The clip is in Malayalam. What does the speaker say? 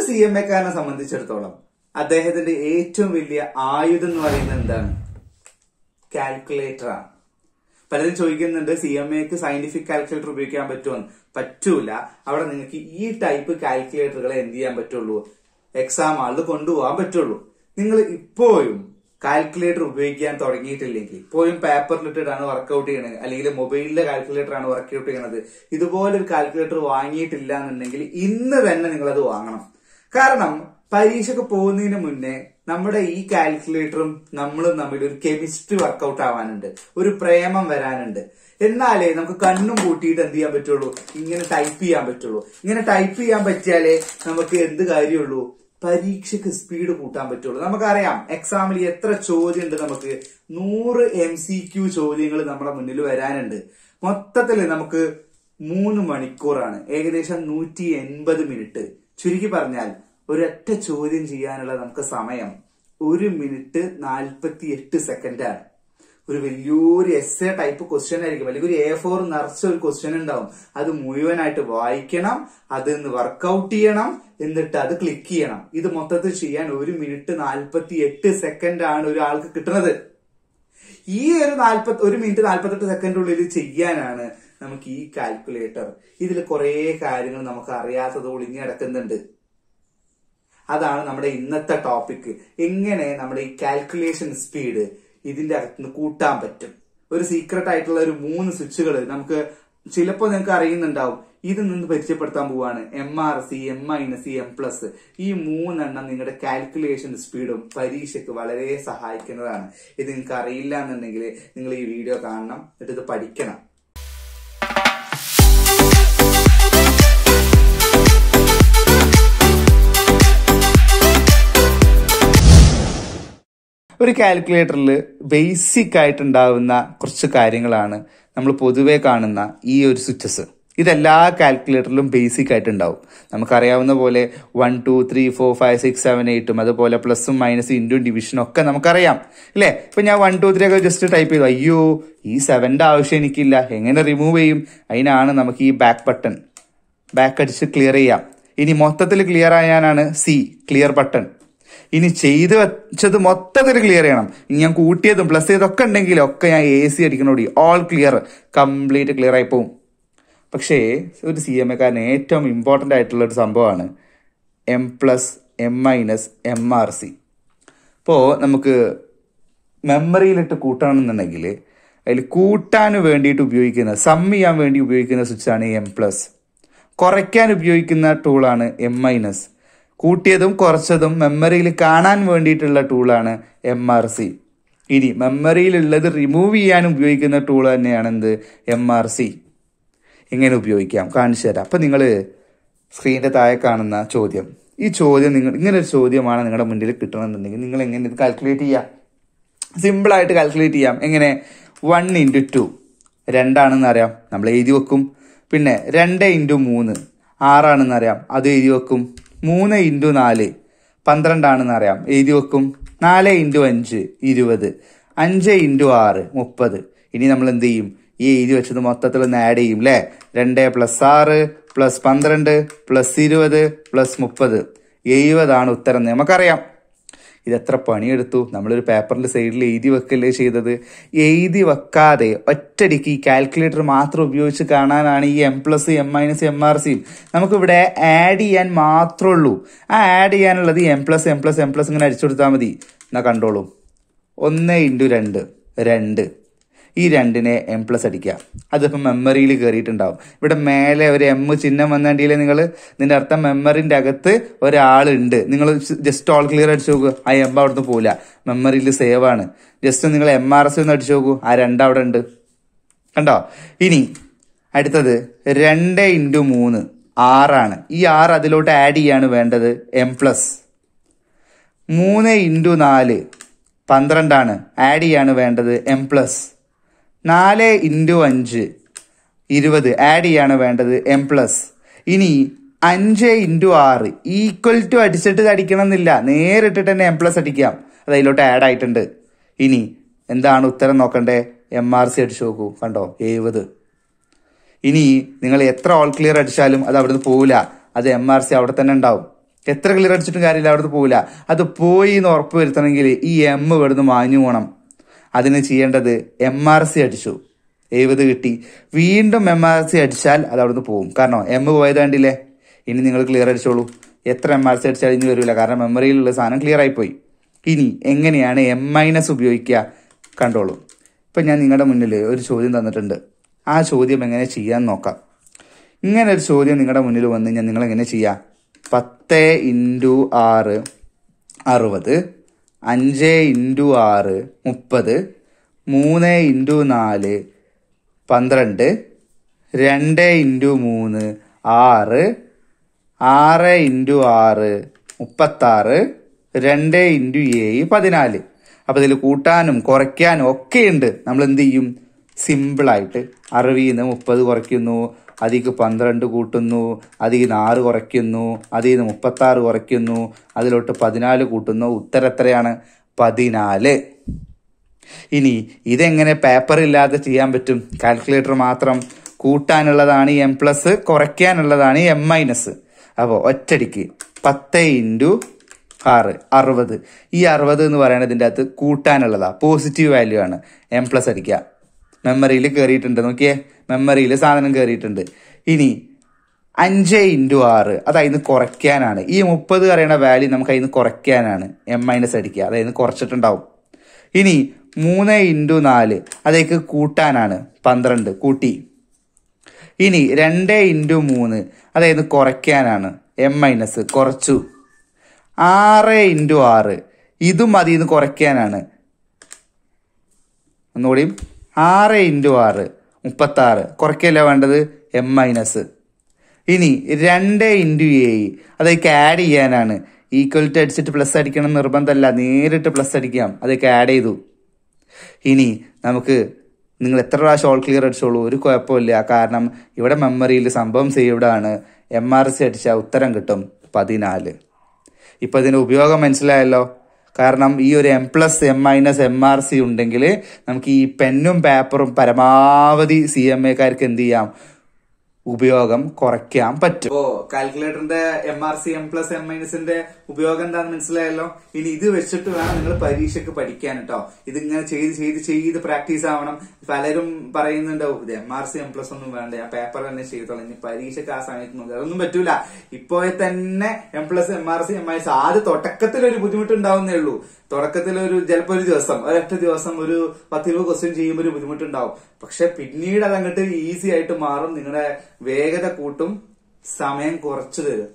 ഒരു സി എം എക്കാരനെ സംബന്ധിച്ചിടത്തോളം അദ്ദേഹത്തിന്റെ ഏറ്റവും വലിയ ആയുധം എന്ന് പറയുന്നത് എന്താണ്? കാൽക്കുലേറ്ററാണ്. പലരും ചോദിക്കുന്നുണ്ട് സി എം എക്ക് സയന്റിഫിക് കാൽക്കുലേറ്റർ ഉപയോഗിക്കാൻ പറ്റുമെന്ന്. പറ്റൂല. അവിടെ നിങ്ങൾക്ക് ഈ ടൈപ്പ് കാൽക്കുലേറ്ററുകളെ എന്ത് ചെയ്യാൻ പറ്റുള്ളൂ? എക്സാം ആളുകൾ കൊണ്ടുപോകാൻ പറ്റുള്ളൂ. നിങ്ങൾ ഇപ്പോഴും കാൽക്കുലേറ്റർ ഉപയോഗിക്കാൻ തുടങ്ങിയിട്ടില്ലെങ്കിൽ ഇപ്പോഴും പേപ്പറിലിട്ടിട്ടാണ് വർക്ക്ഔട്ട് ചെയ്യണത്. അല്ലെങ്കിൽ മൊബൈലിലെ കാൽക്കുലേറ്റർ ആണ് വർക്ക്ഔട്ട് ചെയ്യണത്. ഇതുപോലൊരു കാൽക്കുലേറ്റർ വാങ്ങിയിട്ടില്ല എന്നുണ്ടെങ്കിൽ ഇന്ന് തന്നെ നിങ്ങളത് വാങ്ങണം. കാരണം പരീക്ഷയ്ക്ക് പോകുന്നതിന് മുന്നേ നമ്മുടെ ഈ കാൽക്കുലേറ്ററും നമ്മളും തമ്മിൽ ഒരു കെമിസ്ട്രി വർക്കൗട്ട് ആവാനുണ്ട്. ഒരു പ്രേമം വരാനുണ്ട്. എന്നാലേ നമുക്ക് കണ്ണും കൂട്ടിയിട്ട് എന്ത് ചെയ്യാൻ പറ്റുള്ളൂ? ഇങ്ങനെ ടൈപ്പ് ചെയ്യാൻ പറ്റുള്ളൂ. ഇങ്ങനെ ടൈപ്പ് ചെയ്യാൻ പറ്റിയാലേ നമുക്ക് എന്ത് കാര്യമുള്ളൂ? പരീക്ഷയ്ക്ക് സ്പീഡ് കൂട്ടാൻ പറ്റുള്ളൂ. നമുക്കറിയാം എക്സാമിൽ എത്ര ചോദ്യം ഉണ്ട് നമുക്ക്. നൂറ് എം സി ക്യു ചോദ്യങ്ങൾ നമ്മുടെ മുന്നിൽ വരാനുണ്ട്. മൊത്തത്തിൽ നമുക്ക് മൂന്ന് മണിക്കൂറാണ്. ഏകദേശം നൂറ്റി എൺപത് മിനിറ്റ് ചുരുക്കി പറഞ്ഞാൽ ഒരൊറ്റ ചോദ്യം ചെയ്യാനുള്ള നമുക്ക് സമയം ഒരു മിനിറ്റ് നാൽപ്പത്തി എട്ട് സെക്കൻഡാണ് ഒരു വലിയൊരു എസ് എ ടൈപ്പ് ക്വസ്റ്റ്യൻ ആയിരിക്കും. അല്ലെങ്കിൽ ഒരു എ ഫോർ നിറച്ച ഒരു ക്വസ്റ്റ്യൻ ഉണ്ടാവും. അത് മുഴുവനായിട്ട് വായിക്കണം അത് വർക്കൗട്ട് ചെയ്യണം എന്നിട്ട് അത് ക്ലിക്ക് ചെയ്യണം. ഇത് മൊത്തത്തിൽ ചെയ്യാൻ ഒരു മിനിറ്റ് നാൽപ്പത്തി എട്ട് സെക്കൻഡ് ആണ് ഒരാൾക്ക് കിട്ടുന്നത് ഈ ഒരു നാൽപ്പത്തി ഒരു മിനിറ്റ് നാൽപ്പത്തെട്ട് സെക്കൻഡിനുള്ളിൽ ചെയ്യാനാണ് നമുക്ക് ഈ കാൽക്കുലേറ്റർ ഇതിൽ കുറേ കാര്യങ്ങൾ നമുക്ക് അറിയാത്തത് ഒളിഞ്ഞു കിടക്കുന്നുണ്ട്. അതാണ് നമ്മുടെ ഇന്നത്തെ ടോപ്പിക് എങ്ങനെ നമ്മുടെ ഈ കാൽക്കുലേഷൻ സ്പീഡ് ഇതിന്റെ അകത്തുനിന്ന് കൂട്ടാൻ പറ്റും? ഒരു സീക്രട്ട് ആയിട്ടുള്ള ഒരു മൂന്ന് സ്വിച്ചുകൾ നമുക്ക് ചിലപ്പോൾ നിങ്ങൾക്ക് അറിയുന്നുണ്ടാവും. ഇത് നിന്ന് പരിചയപ്പെടുത്താൻ പോവാണ്. M R C M minus M plus ഈ മൂന്നെണ്ണം നിങ്ങളുടെ കാൽക്കുലേഷൻ സ്പീഡും പരീക്ഷയ്ക്ക് വളരെ സഹായിക്കുന്നതാണ്. ഇത് നിങ്ങൾക്ക് അറിയില്ല എന്നുണ്ടെങ്കിൽ നിങ്ങൾ ഈ വീഡിയോ കാണണം. എന്നിട്ട് ഇത് പഠിക്കണം. ഒരു കാൽക്കുലേറ്ററിൽ ബേസിക് ആയിട്ടുണ്ടാവുന്ന കുറച്ച് കാര്യങ്ങളാണ് നമ്മൾ പൊതുവേ കാണുന്ന ഈ ഒരു സ്വിച്ചസ് ഇതെല്ലാ കാൽക്കുലേറ്ററിലും ബേസിക് ആയിട്ടുണ്ടാവും. നമുക്കറിയാവുന്ന പോലെ one two three four five six seven എയ്റ്റും അതുപോലെ പ്ലസും മൈനസും ഇന്റും ഡിവിഷനും ഒക്കെ നമുക്കറിയാം. അല്ലേ ഇപ്പൊ ഞാൻ വൺ ടു ത്രീ ഒക്കെ ജസ്റ്റ് ടൈപ്പ് ചെയ്തു. അയ്യോ ഈ സെവന്റെ ആവശ്യം എനിക്കില്ല. എങ്ങനെ റിമൂവ് ചെയ്യും? അതിനാണ് നമുക്ക് ഈ ബാക്ക് ബട്ടൺ ബാക്ക് അടിച്ച് ക്ലിയർ ചെയ്യാം. ഇനി മൊത്തത്തിൽ ക്ലിയർ ആയാനാണ് സി ക്ലിയർ ബട്ടൺ ഇനി ചെയ്തു വെച്ചത് മൊത്തത്തിൽ ക്ലിയർ ചെയ്യണം. ഇനി ഞാൻ കൂട്ടിയതും പ്ലസ് ചെയ്തൊക്കെ ഉണ്ടെങ്കിൽ ഒക്കെ ഞാൻ എ സി അടിക്കണോടി. ഓൾ ക്ലിയർ കംപ്ലീറ്റ് ക്ലിയർ ആയി പോവും. പക്ഷേ ഒരു സി എം എക്കാരന് ഏറ്റവും ഇമ്പോർട്ടന്റ് ആയിട്ടുള്ള ഒരു സംഭവമാണ്. M plus M minus M R C ഇപ്പോൾ നമുക്ക് മെമ്മറിയിലിട്ട് കൂട്ടണമെന്നുണ്ടെങ്കിൽ അതിൽ കൂട്ടാൻ വേണ്ടിയിട്ട് ഉപയോഗിക്കുന്ന സം ചെയ്യാൻ വേണ്ടി ഉപയോഗിക്കുന്ന സ്വിച്ചാണ് എം പ്ലസ് കുറയ്ക്കാൻ ഉപയോഗിക്കുന്ന ടൂളാണ് എം മൈനസ് കൂട്ടിയതും കുറച്ചതും മെമ്മറിയിൽ കാണാൻ വേണ്ടിയിട്ടുള്ള ടൂളാണ് എം ആർ സി ഇനി മെമ്മറിയിലുള്ളത് റിമൂവ് ചെയ്യാൻ ഉപയോഗിക്കുന്ന ടൂൾ തന്നെയാണ് എന്ത്? എം ആർ സി എങ്ങനെ ഉപയോഗിക്കാം. കാണിച്ചു തരാം. അപ്പം നിങ്ങൾ സ്ക്രീനിന്റെ താഴെ കാണുന്ന ചോദ്യം. ഈ ചോദ്യം നിങ്ങൾ ഇങ്ങനെ ഒരു ചോദ്യമാണ് നിങ്ങളുടെ മുന്നിൽ കിട്ടണമെന്നുണ്ടെങ്കിൽ നിങ്ങൾ എങ്ങനെ ഇത് കാൽക്കുലേറ്റ് ചെയ്യാം? സിമ്പിളായിട്ട് കാൽക്കുലേറ്റ് ചെയ്യാം. എങ്ങനെ? വൺ ഇന്റു ടു രണ്ടാണെന്ന് അറിയാം. നമ്മൾ എഴുതി വെക്കും. പിന്നെ രണ്ട് ഇന്റു മൂന്ന്. ആറാണെന്ന് അറിയാം. അത് എഴുതി വെക്കും. മൂന്ന് ഇന്റു നാല് പന്ത്രണ്ടാണെന്ന് അറിയാം. എഴുതി വെക്കും. നാല് ഇന്റു അഞ്ച് ഇരുപത്. അഞ്ച് ഇന്റു ആറ് മുപ്പത്. ഇനി നമ്മൾ എന്ത് ചെയ്യും? ഈ എഴുതി വെച്ചത് മൊത്തത്തിൽ ഒന്ന് ആഡ് ചെയ്യും അല്ലേ രണ്ട് പ്ലസ് ആറ് പ്ലസ് പന്ത്രണ്ട് പ്ലസ് ഇരുപത് പ്ലസ് മുപ്പത്. എഴുപതാണ് ഉത്തരം നമുക്കറിയാം. ഇത് എത്ര പണിയെടുത്തു? നമ്മളൊരു പേപ്പറിൽ സൈഡിൽ എഴുതി വെക്കല്ലേ ചെയ്തത്? എഴുതി വെക്കാതെ ഒറ്റടിക്ക് ഈ കാൽക്കുലേറ്റർ മാത്രം ഉപയോഗിച്ച് കാണാനാണ് ഈ M plus M minus M R സിയും നമുക്കിവിടെ ആഡ് ചെയ്യാൻ മാത്രമേ ഉള്ളൂ. ആ ആഡ് ചെയ്യാനുള്ളത് M plus M plus M plus ഇങ്ങനെ അടിച്ചു കൊടുത്താൽ മതി. എന്നാൽ കണ്ടോളൂ. ഒന്ന് ഇന്റു രണ്ട്. രണ്ട്. ഈ രണ്ടിനെ എം പ്ലസ് അടിക്കുക. അതിപ്പോൾ മെമ്മറിയിൽ കയറിയിട്ടുണ്ടാവും ഇവിടെ മേലെ ഒരു എം ചിഹ്നം വന്നിട്ടില്ലേ നിങ്ങൾ നിന്റെ അർത്ഥം മെമ്മറിന്റെ അകത്ത് ഒരാളുണ്ട്. നിങ്ങൾ ജസ്റ്റ് ഓൾ ക്ലിയർ അടിച്ചു നോക്കുക ആ എം അവിടുന്ന് പോകില്ല മെമ്മറിയിൽ സേവ് ആണ്. ജസ്റ്റ് നിങ്ങൾ എം ആർ എസ് ഒന്ന് അടിച്ചു നോക്കൂ. ആ രണ്ട് അവിടെ ഉണ്ട്. കണ്ടോ? ഇനി അടുത്തത് രണ്ട് ഇന്റു മൂന്ന് ആറാണ് ഈ ആറ് അതിലോട്ട് ആഡ് ചെയ്യാണ് വേണ്ടത് എം പ്ലസ് മൂന്ന് ഇന്റു നാല് പന്ത്രണ്ടാണ്. ആഡ് ചെയ്യാണ് വേണ്ടത് എം പ്ലസ് നാല് ഇന്റു അഞ്ച് ഇരുപത്. ആഡ് ചെയ്യാണ് വേണ്ടത്. എം പ്ലസ് ഇനി അഞ്ച് ഇന്റു ആറ്. ഈക്വൽ ടു അടിച്ചിട്ട് അടിക്കണം എന്നില്ല നേരിട്ടിട്ട് തന്നെ എം പ്ലസ് അടിക്കാം. അത് അതിലോട്ട് ആഡ് ആയിട്ടുണ്ട്. ഇനി എന്താണ് ഉത്തരം നോക്കണ്ടേ? എം ആർ സി അടിച്ചു നോക്കൂ. കണ്ടോ? എഴുപത്. ഇനി നിങ്ങൾ എത്ര ഓൾ ക്ലിയർ അടിച്ചാലും അത് അവിടുന്ന് പോവില്ല. അത് എം ആർ സി അവിടെ തന്നെ ഉണ്ടാവും. എത്ര ക്ലിയർ അടിച്ചിട്ടും കാര്യമില്ല അവിടുന്ന് പോവില്ല. അത് പോയി എന്ന് ഉറപ്പ് വരുത്തണമെങ്കിൽ ഈ എം ഇവിടുന്ന് മാഞ്ഞു പോകണം അതിന് ചെയ്യേണ്ടത് എം ആർ സി അടിച്ചു. എഴുപത് കിട്ടി. വീണ്ടും എം ആർ സി അടിച്ചാൽ അത് അവിടുന്ന് പോകും കാരണം എം പോയത് കണ്ടില്ലേ? ഇനി നിങ്ങൾ ക്ലിയർ അടിച്ചോളൂ. എത്ര എം ആർ സി അടിച്ചാൽ ഇനി വരില്ല കാരണം മെമ്മറിയിലുള്ള സാധനം ക്ലിയർ ആയിപ്പോയി. ഇനി എങ്ങനെയാണ് എം മൈനസ് ഉപയോഗിക്കുക കണ്ടോളൂ. ഇപ്പം ഞാൻ നിങ്ങളുടെ മുന്നിൽ ഒരു ചോദ്യം തന്നിട്ടുണ്ട്. ആ ചോദ്യം എങ്ങനെ ചെയ്യാൻ നോക്കാം. ഇങ്ങനെ ഒരു ചോദ്യം നിങ്ങളുടെ മുന്നിൽ വന്ന് ഞാൻ നിങ്ങൾ എങ്ങനെ ചെയ്യാം? പത്ത് ഇന്റു ആറ് അറുപത്. അഞ്ച് ഇന്റു ആറ് മുപ്പത് മൂന്ന് ഇന്റു നാല് പന്ത്രണ്ട് രണ്ട് ഇന്റു മൂന്ന് ആറ് ആറ് ഇന്റു ആറ് മുപ്പത്താറ് രണ്ട് ഇന്റു ഏഴ് പതിനാല്. അപ്പോൾ ഇതിൽ കൂട്ടാനും കുറയ്ക്കാനും ഒക്കെ ഉണ്ട്. നമ്മൾ എന്ത് ചെയ്യും സിമ്പിളായിട്ട് അറുപതിൽ നിന്ന് മുപ്പത് കുറയ്ക്കുന്നു. അതിക്ക് പന്ത്രണ്ട് കൂട്ടുന്നു അതിൽ നിന്ന് ആറ് കുറയ്ക്കുന്നു അതിൽ നിന്ന് മുപ്പത്താറ് കുറയ്ക്കുന്നു അതിലോട്ട് പതിനാല് കൂട്ടുന്നു. ഉത്തരം എത്രയാണ്? പതിനാല്. ഇനി ഇതെങ്ങനെ പേപ്പർ ഇല്ലാതെ ചെയ്യാൻ പറ്റും? കാൽക്കുലേറ്റർ മാത്രം കൂട്ടാനുള്ളതാണ് എം പ്ലസ് കുറയ്ക്കാനുള്ളതാണ് എം മൈനസ് അപ്പോൾ ഒറ്റടിക്ക് പത്ത് ഇന്റു ആറ് അറുപത്. ഈ അറുപത് എന്ന് പറയുന്നത് ഇതിന്റെ അകത്ത് കൂട്ടാനുള്ളതാണ് പോസിറ്റീവ് വാല്യൂ ആണ്. എം പ്ലസ് അടിക്കുക. മെമ്മറിയിൽ കയറിയിട്ടുണ്ട് നോക്കിയേ മെമ്മറിയിൽ സാധനം കയറിയിട്ടുണ്ട് ഇനി അഞ്ച് ഇന്റു ആറ് അത് അതിന് കുറയ്ക്കാനാണ്. ഈ മുപ്പത് പറയുന്ന വാല്യൂ നമുക്ക് അതിന് കുറയ്ക്കാനാണ്. എം മൈനസ് അടിക്കുക. അതായത് കുറച്ചിട്ടുണ്ടാവും. ഇനി മൂന്ന് ഇന്റു നാല് അതേക്ക് കൂട്ടാനാണ്. പന്ത്രണ്ട് കൂട്ടി. ഇനി രണ്ട് ഇന്റു മൂന്ന് അതായത് കുറയ്ക്കാനാണ്. എം മൈനസ് കുറച്ചു. ആറ് ഇന്റു ആറ് ഇതും അതിൽ നിന്ന് കുറയ്ക്കാനാണ്. ഒന്നുകൂടിയും ആറ് ഇന്റു ആറ് മുപ്പത്താറ്. കുറയ്ക്കല്ല വേണ്ടത്? എം മൈനസ് ഇനി രണ്ട് ഇന്റു ഏഴ് അതൊക്കെ ആഡ് ചെയ്യാനാണ്. ഈക്വൽ ടു അടിച്ചിട്ട് പ്ലസ് അടിക്കണം നിർബന്ധമല്ല. നേരിട്ട് പ്ലസ് അടിക്കാം. അതൊക്കെ ആഡ് ചെയ്തു. ഇനി നമുക്ക് നിങ്ങൾ എത്ര പ്രാവശ്യം ഓൾ ക്ലിയർ അടിച്ചോളൂ? ഒരു കുഴപ്പമില്ല. കാരണം ഇവിടെ മെമ്മറിയിൽ സംഭവം സേവ്ഡാണ് എം ആർ സി അടിച്ചാൽ ഉത്തരം കിട്ടും. പതിനാല്. ഇപ്പം ഇതിന്റെ ഉപയോഗം മനസ്സിലായല്ലോ? കാരണം ഈ ഒരു M plus M minus M R C ഉണ്ടെങ്കിൽ നമുക്ക് ഈ പെന്നും പേപ്പറും പരമാവധി സി എം എക്കാർക്ക് എന്ത് ചെയ്യാം? ഉപയോഗം കുറയ്ക്കാൻ പറ്റും. ഓ കാൽക്കുലേറ്ററിന്റെ M R C M plus M മൈനസിന്റെ ഉപയോഗം എന്താണെന്ന് മനസ്സിലായല്ലോ? ഇനി ഇത് വെച്ചിട്ട് വേണം നിങ്ങൾ പരീക്ഷയ്ക്ക് പഠിക്കാൻ കേട്ടോ ഇതിങ്ങനെ ചെയ്ത് ചെയ്ത് ചെയ്ത് പ്രാക്ടീസ് ആവണം. പലരും പറയുന്നുണ്ടാവും ഇത് M R C M plus ഒന്നും വേണ്ട. ആ പേപ്പർ തന്നെ ചെയ്തോളാം. ഇനി പരീക്ഷയ്ക്ക് ആ സമയത്ത് നോക്കുക അതൊന്നും പറ്റൂല. ഇപ്പോഴെ തന്നെ M plus M R C M minus ആദ്യ തുടക്കത്തിൽ ഒരു ബുദ്ധിമുട്ടുണ്ടാവുന്നേ ഉള്ളൂ. തുടക്കത്തിൽ ഒരു ചിലപ്പോ ഒരു ദിവസം ഒരൊറ്റ ദിവസം ഒരു പത്തിരുപത് ക്വസ്റ്റ്യൻ ചെയ്യുമ്പോൾ ഒരു ബുദ്ധിമുട്ടുണ്ടാവും. പക്ഷെ പിന്നീട് അത് അങ്ങോട്ട് ഈസി ആയിട്ട് മാറും നിങ്ങളുടെ വേഗത കൂട്ടും സമയം കുറച്ചു തരും.